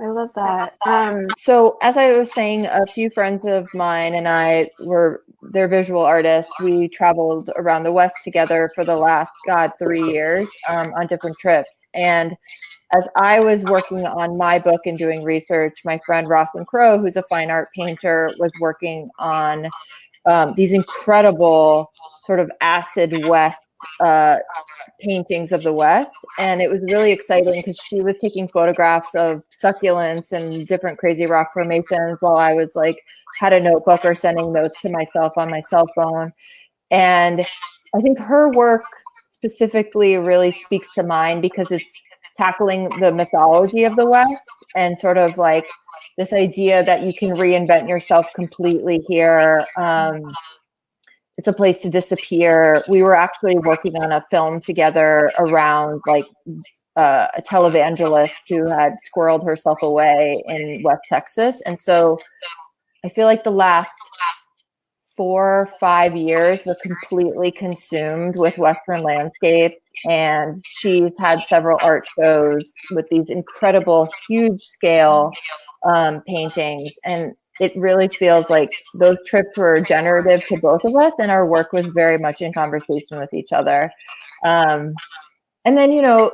I love that. Um, so as I was saying, a few friends of mine and I were they're visual artists. We traveled around the West together for the last God three years um, on different trips. And as I was working on my book and doing research, my friend Roslyn Crow, who's a fine art painter, was working on um, these incredible sort of acid West uh, paintings of the West. And it was really exciting because she was taking photographs of succulents and different crazy rock formations while I was like, had a notebook or sending notes to myself on my cell phone. And I think her work specifically really speaks to mine because it's tackling the mythology of the West and sort of like this idea that you can reinvent yourself completely here. Um, it's a place to disappear. We were actually working on a film together around like uh, a televangelist who had squirreled herself away in West Texas. And so I feel like the last four, five years were completely consumed with Western landscapes. And she's had several art shows with these incredible, huge scale um, paintings. And it really feels like those trips were generative to both of us, and our work was very much in conversation with each other. Um, and then, you know,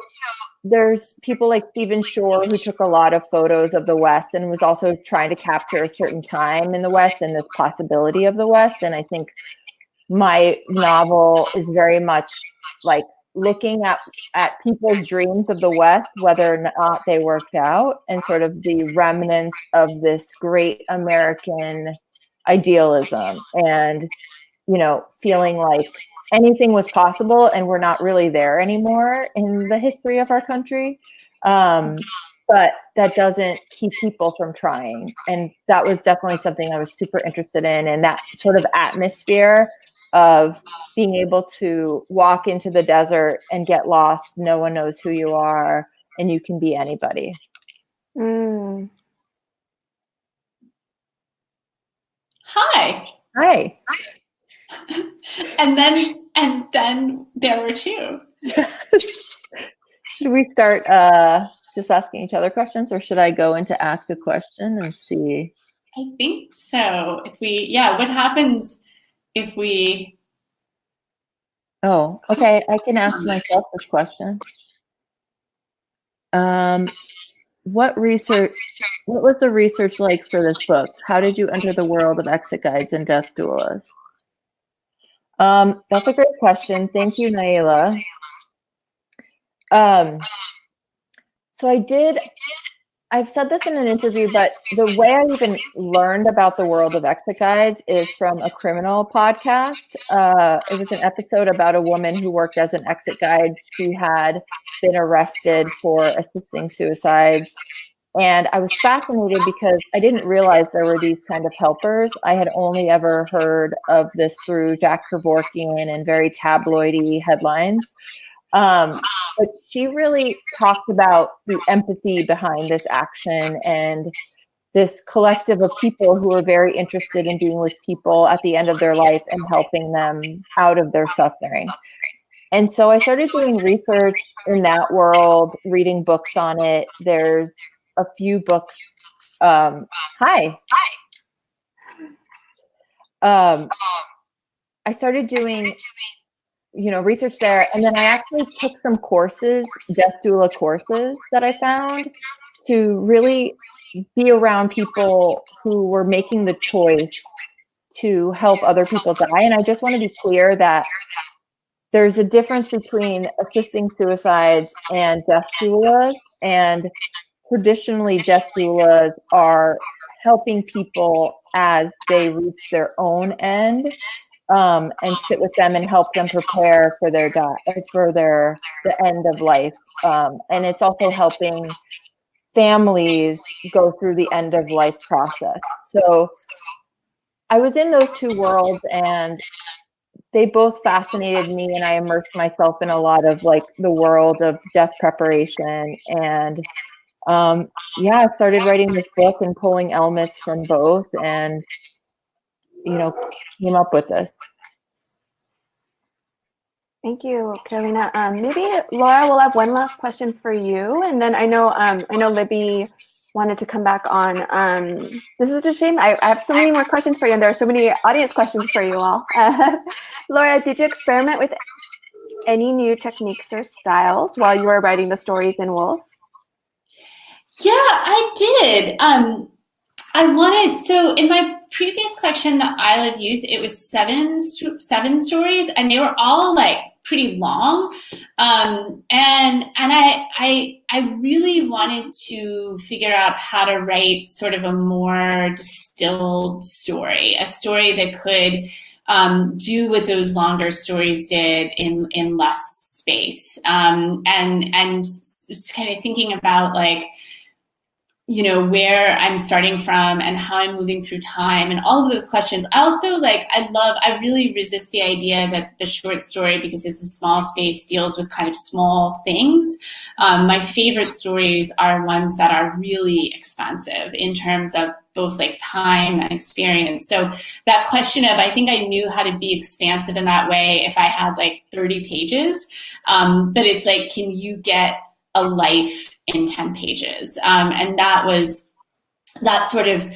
there's people like Stephen Shore who took a lot of photos of the West and was also trying to capture a certain time in the West and the possibility of the West. And I think my novel is very much like looking at at people's dreams of the West, whether or not they worked out, and sort of the remnants of this great American idealism, and you know, feeling like anything was possible, and we're not really there anymore in the history of our country. Um, but that doesn't keep people from trying, and that was definitely something I was super interested in, and that sort of atmosphere of being able to walk into the desert and get lost. No one knows who you are, and you can be anybody. Mm. Hi. Hi. and then and then there were two. should we start uh, just asking each other questions, or should I go into ask a question and see? I think so. If we, yeah, what happens if we oh okay i can ask myself this question. Um what research what was the research like for this book? How did you enter the world of exit guides and death doulas um that's a great question. Thank you naila um so i did I've said this in an interview, but the way I even learned about the world of exit guides is from a criminal podcast. Uh, it was an episode about a woman who worked as an exit guide. She had been arrested for assisting suicides. And I was fascinated because I didn't realize there were these kind of helpers. I had only ever heard of this through Jack Kevorkian and very tabloidy headlines. Um, but she really talked about the empathy behind this action and this collective of people who are very interested in being with people at the end of their life and helping them out of their suffering. And so I started doing research in that world, reading books on it. There's a few books. Um, hi. Hi. Um, I started doing you know research there and then i actually took some courses death doula courses that i found to really be around people who were making the choice to help other people die and i just want to be clear that there's a difference between assisting suicides and death doulas and traditionally death doulas are helping people as they reach their own end um, and sit with them and help them prepare for their die for their the end of life. Um, and it's also helping families go through the end of life process. So I was in those two worlds and they both fascinated me and I immersed myself in a lot of like the world of death preparation and um, yeah, I started writing this book and pulling elements from both and you know, came up with this. Thank you, Karolina. Um, maybe Laura, we'll have one last question for you, and then I know um, I know Libby wanted to come back on. Um, this is a shame. I, I, have so many more questions for you, and there are so many audience questions for you all. Uh, Laura, did you experiment with any new techniques or styles while you were writing the stories in Wolf? Yeah, I did. Um, I wanted so in my previous collection the Isle of Youth, it was seven seven stories, and they were all like pretty long, um, and and I I I really wanted to figure out how to write sort of a more distilled story, a story that could um, do what those longer stories did in in less space, um, and and kind of thinking about like you know where i'm starting from and how i'm moving through time and all of those questions. I also like i love i really resist the idea that the short story because it's a small space deals with kind of small things. Um, my favorite stories are ones that are really expansive in terms of both like time and experience. So that question of i think i knew how to be expansive in that way if i had like 30 pages. Um, but it's like can you get a life in 10 pages. Um, and that was that sort of,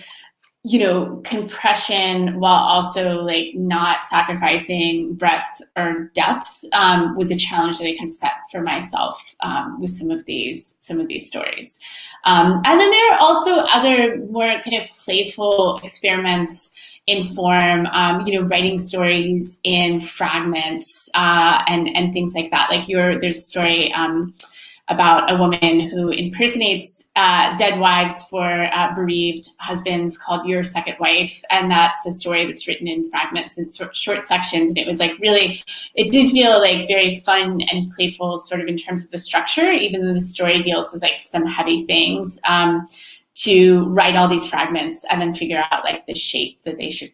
you know, compression while also like not sacrificing breadth or depth um, was a challenge that I kind of set for myself um, with some of these some of these stories. Um, and then there are also other more kind of playful experiments in form, um, you know, writing stories in fragments uh, and and things like that. Like your there's a story um, about a woman who impersonates uh, dead wives for uh, bereaved husbands called Your Second Wife. And that's a story that's written in fragments and short, short sections. And it was like really, it did feel like very fun and playful, sort of in terms of the structure, even though the story deals with like some heavy things, um, to write all these fragments and then figure out like the shape that they should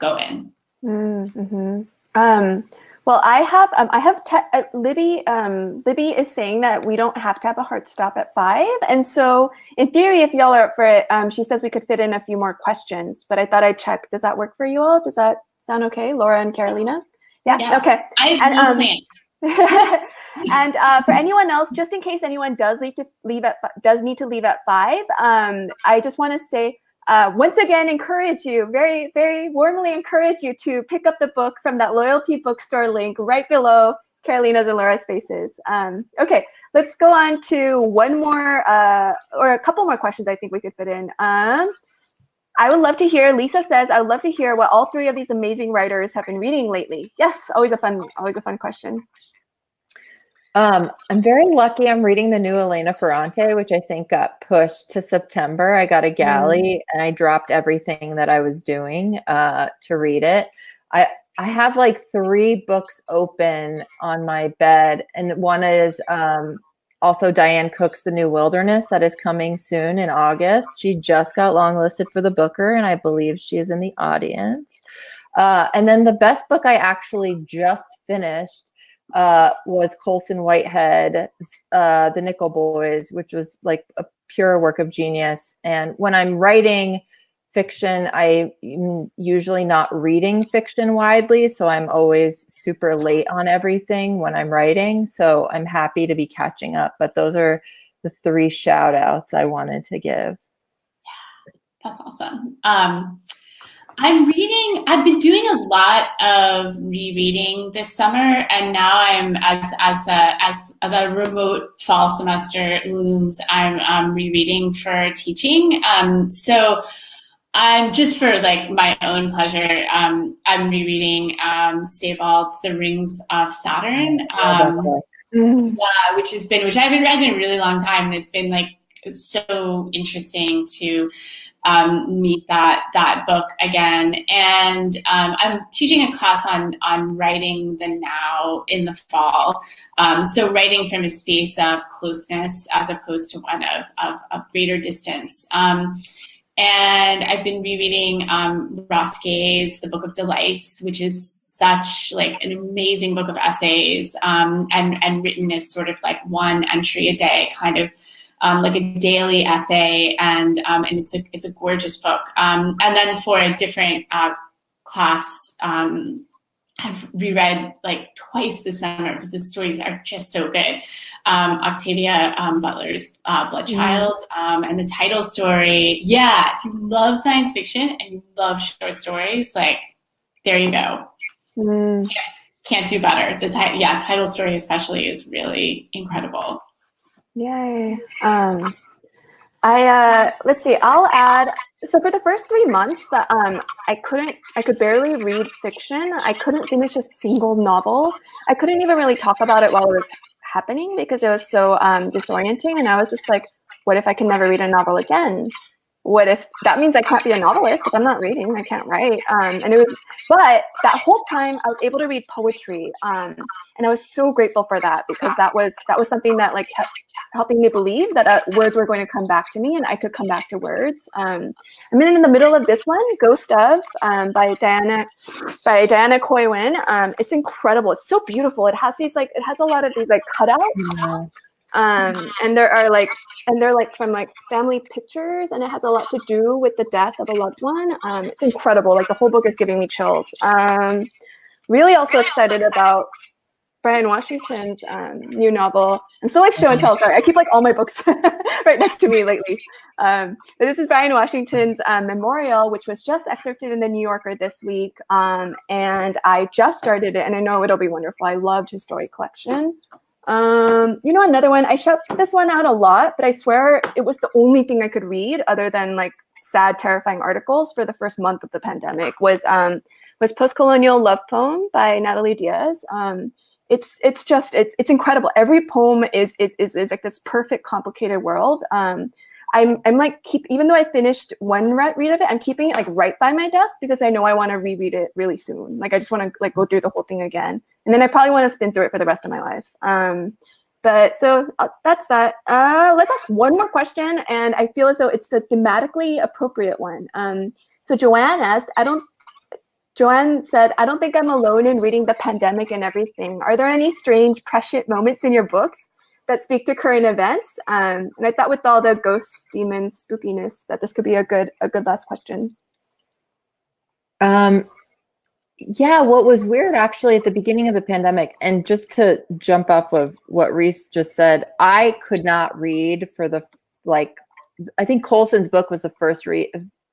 go in. Mm-hmm. Um, well, I have um, I have te- uh, Libby. Um, Libby is saying that we don't have to have a hard stop at five, and so in theory, if y'all are up for it, um, she says we could fit in a few more questions. But I thought I'd check. Does that work for you all? Does that sound okay, Laura and Karolina? Yeah. yeah. Okay. I have and, um, and uh, for anyone else, just in case anyone does leave to leave at does need to leave at five, um, I just want to say uh, once again encourage you, very, very warmly encourage you to pick up the book from that loyalty bookstore link right below Karolina's and Laura's faces. Um, okay, let's go on to one more uh, or a couple more questions I think we could fit in. Um, I would love to hear, Lisa says, I would love to hear what all three of these amazing writers have been reading lately. Yes, always a fun, always a fun question. Um, I'm very lucky. I'm reading the new Elena Ferrante, which I think got pushed to September. I got a galley mm. and I dropped everything that I was doing uh, to read it. I I have like three books open on my bed, and one is um, also Diane Cook's The New Wilderness that is coming soon in August. She just got longlisted for the Booker, and I believe she is in the audience. Uh, and then the best book I actually just finished uh, was Colson Whitehead, uh, The Nickel Boys, which was like a pure work of genius. And when I'm writing fiction, I'm usually not reading fiction widely. So I'm always super late on everything when I'm writing. So I'm happy to be catching up. But those are the three shout outs I wanted to give. Yeah, that's awesome. Um, I'm reading, I've been doing a lot of rereading this summer, and now I'm as as the as the remote fall semester looms, I'm um, rereading for teaching. Um, so I'm just for like my own pleasure. Um, I'm rereading um, Sebald's The Rings of Saturn. Um, yeah, which has been which I haven't read in a really long time, and it's been like so interesting to um, meet that that book again. And um, I'm teaching a class on on writing the now in the fall. Um, so writing from a space of closeness as opposed to one of of, of greater distance. Um, and I've been rereading um, Ross Gay's The Book of Delights, which is such like an amazing book of essays um, and and written as sort of like one entry a day kind of um, like a daily essay, and um, and it's a it's a gorgeous book. Um, and then for a different uh, class, um, I've reread like twice this summer because the stories are just so good. Um, Octavia um, Butler's uh, Bloodchild um, and the title story. Yeah, if you love science fiction and you love short stories, like there you go. Mm. Can't, can't do better. The ti- yeah title story especially is really incredible. Yay. Um, I uh, let's see. I'll add. So for the first three months, that um, I couldn't. I could barely read fiction. I couldn't finish a single novel. I couldn't even really talk about it while it was happening because it was so um, disorienting. And I was just like, what if I can never read a novel again? What if that means I can't be a novelist if I'm not reading? I can't write. Um, and it was, but that whole time I was able to read poetry, um, and I was so grateful for that because that was that was something that like kept helping me believe that uh, words were going to come back to me and I could come back to words. Um, then in the middle of this one, Ghost of um, by Diana by Diana Khoi Um, it's incredible. It's so beautiful. It has these like it has a lot of these like cutouts um and there are like and they're like from like family pictures and it has a lot to do with the death of a loved one um it's incredible like the whole book is giving me chills um really also excited about Bryan Washington's um, new novel. I'm still like show and tell. Sorry, I keep like all my books right next to me lately. Um, but this is Bryan Washington's um, memorial, which was just excerpted in the New Yorker this week. Um, and I just started it, and I know it'll be wonderful. I loved his story collection. Um, you know, another one, I shut this one out a lot, but I swear it was the only thing I could read other than like sad, terrifying articles for the first month of the pandemic was um, was Postcolonial Love Poem by Natalie Diaz. Um, it's it's just it's it's incredible. Every poem is is is, is like this perfect, complicated world. Um, I'm I'm like keep even though I finished one read of it, I'm keeping it like right by my desk because I know I want to reread it really soon. Like I just want to like go through the whole thing again, and then I probably want to spin through it for the rest of my life. Um, but so uh, that's that. Uh, let's ask one more question, and I feel as though it's the thematically appropriate one. Um, so Joanne asked, I don't. Joanne said, I don't think I'm alone in reading the pandemic and everything. Are there any strange, prescient moments in your books that speak to current events. Um, and I thought with all the ghosts, demons, spookiness, that this could be a good a good last question. Um, yeah, what was weird actually at the beginning of the pandemic, and just to jump off of what Reese just said, I could not read for the like. I think Colson's book was the first read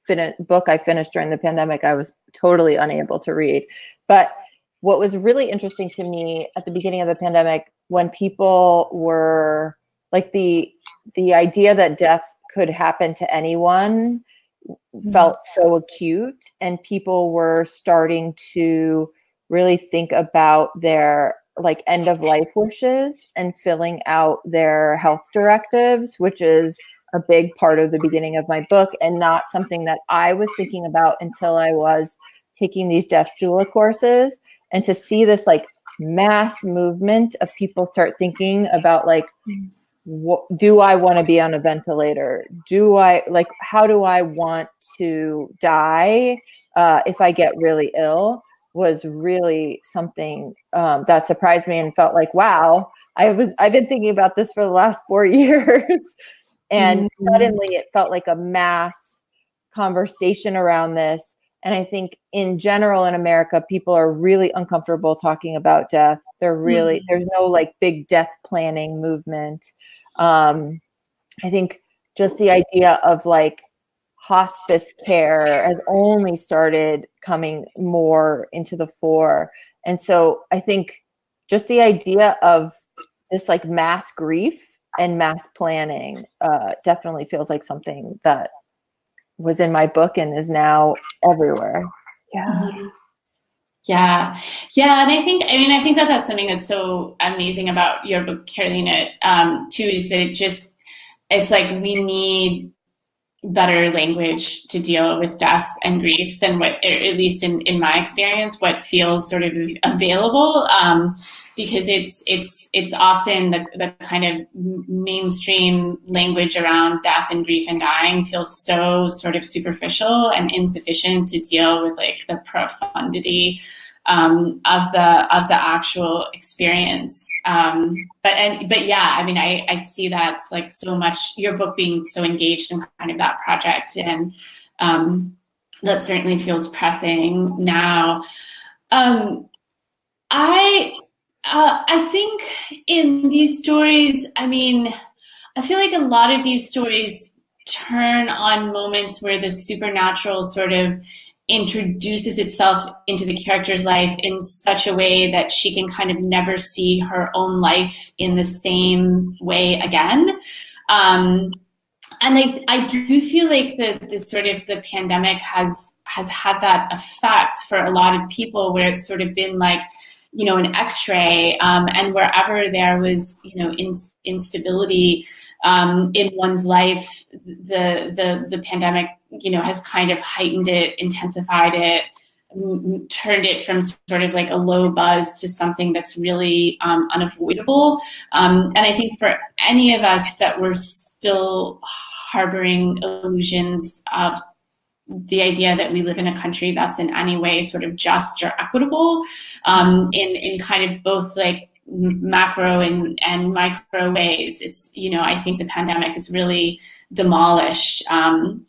fin- book I finished during the pandemic. I was totally unable to read, but what was really interesting to me at the beginning of the pandemic when people were like the the idea that death could happen to anyone mm-hmm. felt so acute and people were starting to really think about their like end of life wishes and filling out their health directives which is a big part of the beginning of my book and not something that I was thinking about until I was taking these death doula courses and to see this like mass movement of people start thinking about like what, do I want to be on a ventilator? Do I like how do I want to die uh, if I get really ill? Was really something um, that surprised me and felt like wow. I was I've been thinking about this for the last four years, and mm-hmm. suddenly it felt like a mass conversation around this and I think in general in America, people are really uncomfortable talking about death. They're really, mm-hmm. there's no like big death planning movement. Um, I think just the idea of like hospice care has only started coming more into the fore. And so I think just the idea of this like mass grief and mass planning uh, definitely feels like something that was in my book and is now everywhere. Yeah. Yeah. Yeah. And I think, I mean, I think that that's something that's so amazing about your book, Karolina, um, too, is that it just, it's like we need better language to deal with death and grief than what, at least in, in my experience, what feels sort of available. Um, because it's it's it's often the, the kind of mainstream language around death and grief and dying feels so sort of superficial and insufficient to deal with like the profundity um, of the of the actual experience. Um, but and but yeah, I mean, I I see that's like so much. Your book being so engaged in kind of that project, and um, that certainly feels pressing now. Um, I uh, I think in these stories, I mean, I feel like a lot of these stories turn on moments where the supernatural sort of introduces itself into the character's life in such a way that she can kind of never see her own life in the same way again. Um, and I, I do feel like the, the sort of the pandemic has has had that effect for a lot of people where it's sort of been like you know an x-ray um, and wherever there was you know in, instability um, in one's life the the the pandemic you know has kind of heightened it intensified it turned it from sort of like a low buzz to something that's really um, unavoidable. Um, and I think for any of us that we're still harboring illusions of the idea that we live in a country that's in any way sort of just or equitable um, in, in kind of both like macro and, and micro ways. It's, you know, I think the pandemic has really demolished um,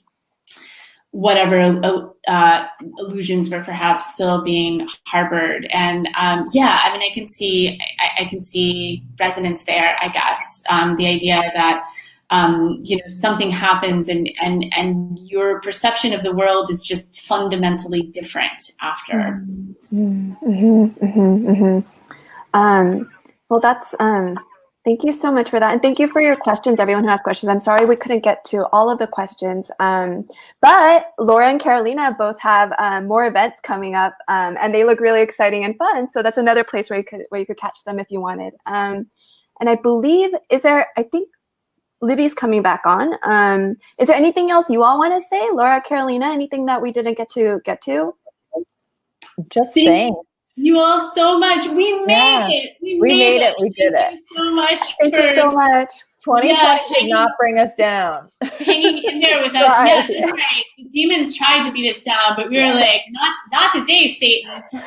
whatever uh, uh, illusions were perhaps still being harbored. And um, yeah, I mean, I can see, I, I, can see resonance there. I guess um, the idea that um, you know something happens and and and your perception of the world is just fundamentally different after. Mm-hmm, mm-hmm, mm-hmm, um, well, that's um, Thank you so much for that. And thank you for your questions, everyone who asked questions. I'm sorry we couldn't get to all of the questions. Um, but Laura and Karolina both have um, more events coming up um, and they look really exciting and fun. So that's another place where you could where you could catch them if you wanted. Um, and I believe, is there, I think Libby's coming back on. Um, is there anything else you all want to say? Laura, Karolina, anything that we didn't get to get to? Just saying you all so much. We made yeah. it. We, we made, made, it. We did Thank it. so much. Thank for, you so much. 2020 yeah, did not bring us down. hanging in there with us. Yeah, that's right. The demons tried to beat us down, but we were like, not not today, Satan.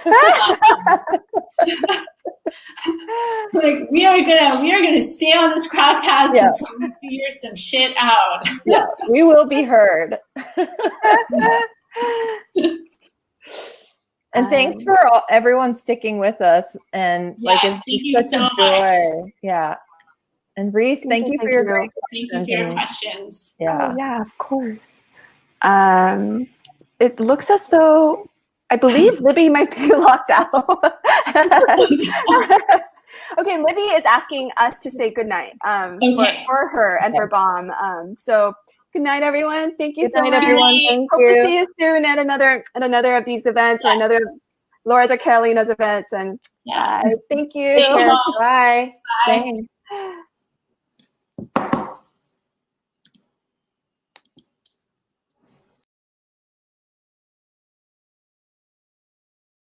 like we are gonna we are gonna stay on this crowdcast yeah. until we figure some shit out. yeah, we will be heard. And um, thanks for all, everyone sticking with us. And yeah, like, it's such so a joy. Much. Yeah. And Reese, thank, thank you, for your great questions. Thank you for your questions. Yeah. Oh, yeah, of course. Um, it looks as though I believe Libby might be locked out. okay, Libby is asking us to say goodnight um, okay. for, for, her and okay. for BOMB. Um, so Good night, everyone. Thank you Good so night, much. everyone. Thank Hope you. to see you soon at another at another of these events yeah. or another Laura's or Karolina's events. And yeah. Uh, thank you. Bye. Bye. Bye.